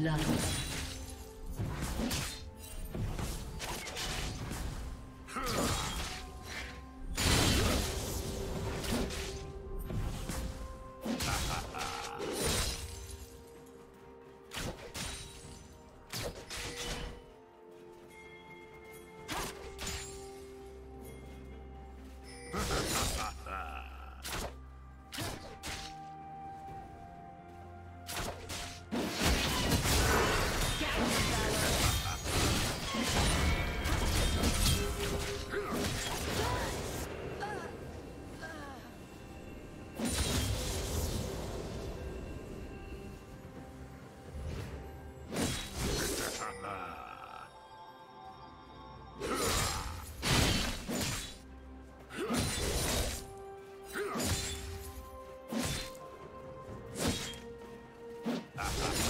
blood. Ha ha ha!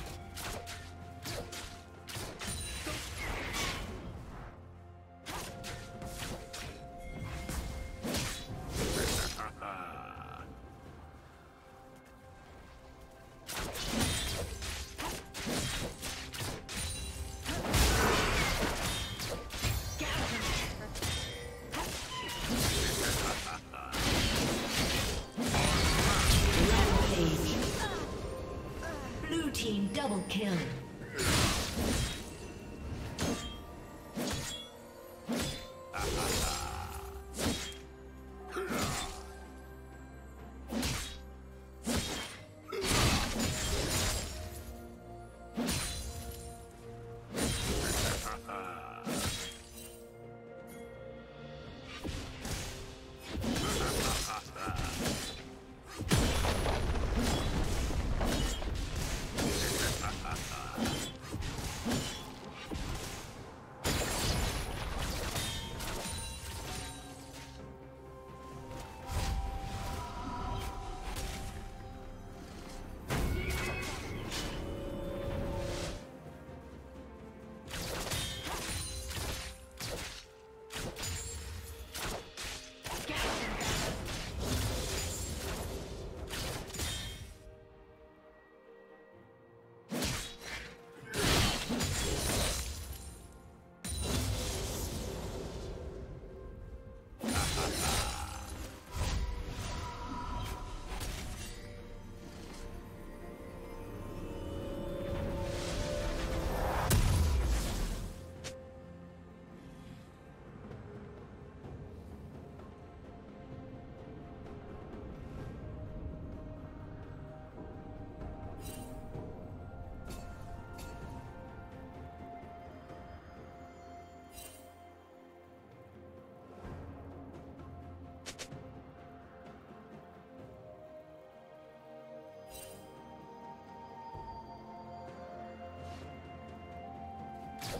Double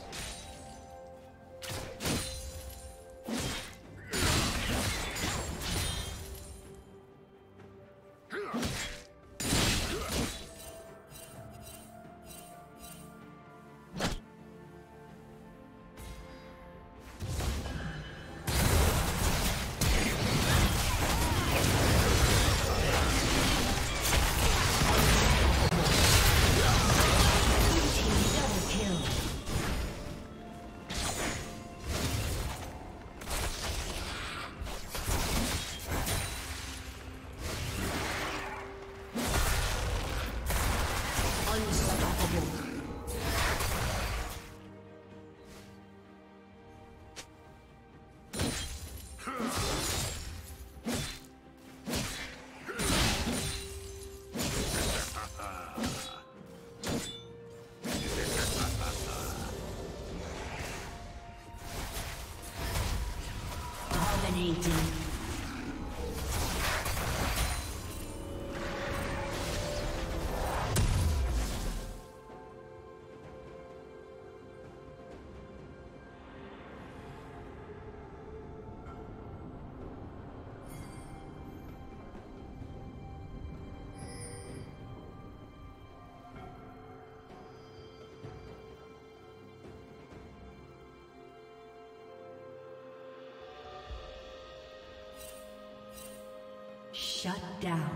kill. Dominating. Shut down.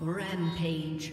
Rampage.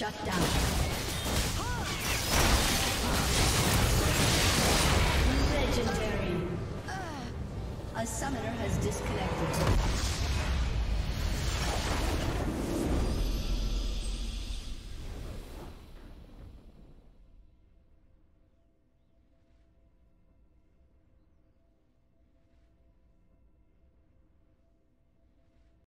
Shut down. Legendary. A summoner has disconnected.